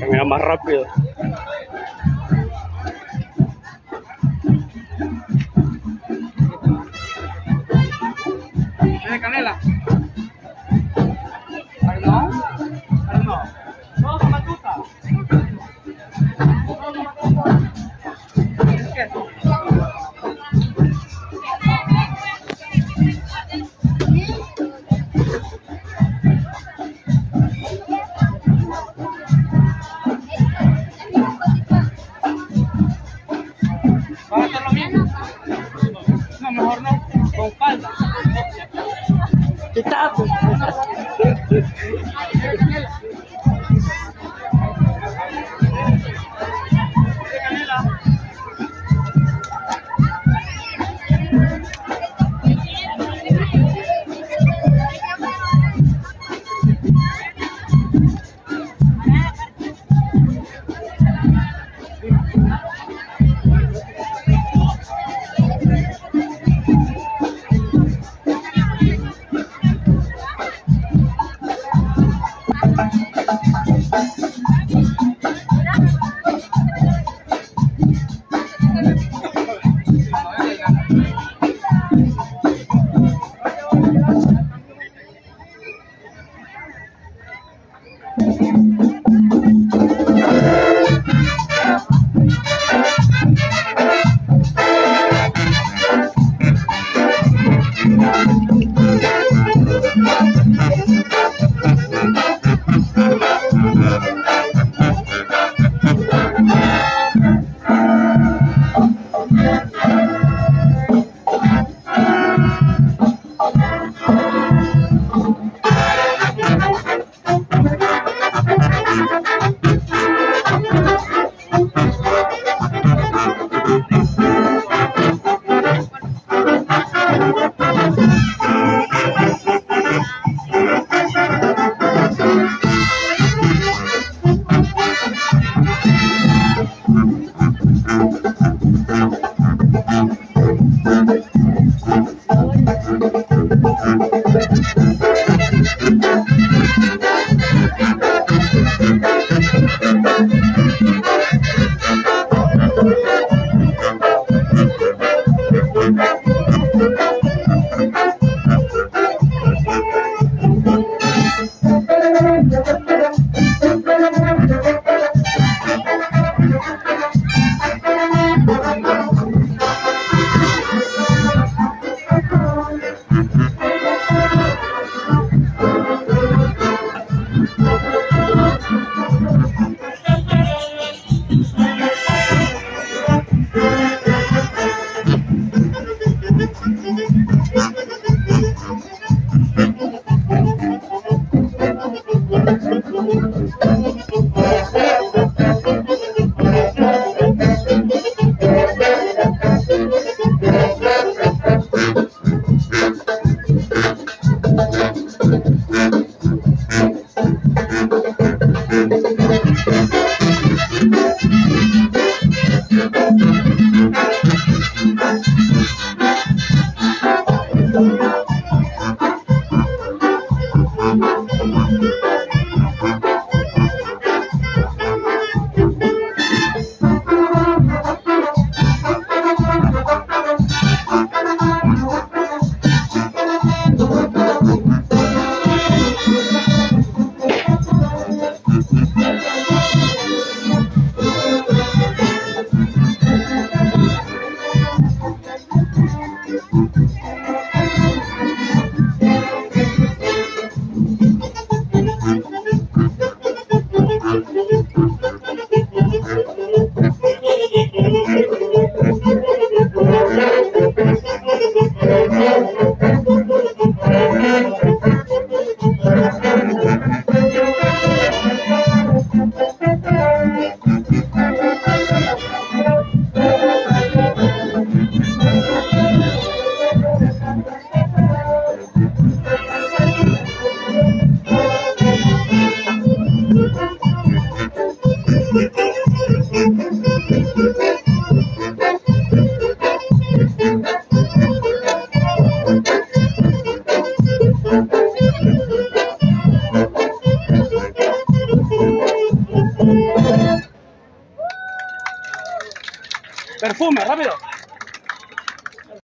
Kami más rápido. a lo mejor no, con falda. ¿Qué Mm-hmm.